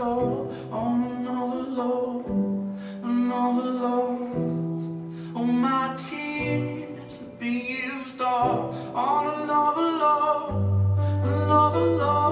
store on another love, another love. Oh, my tears be used all on another love, another love.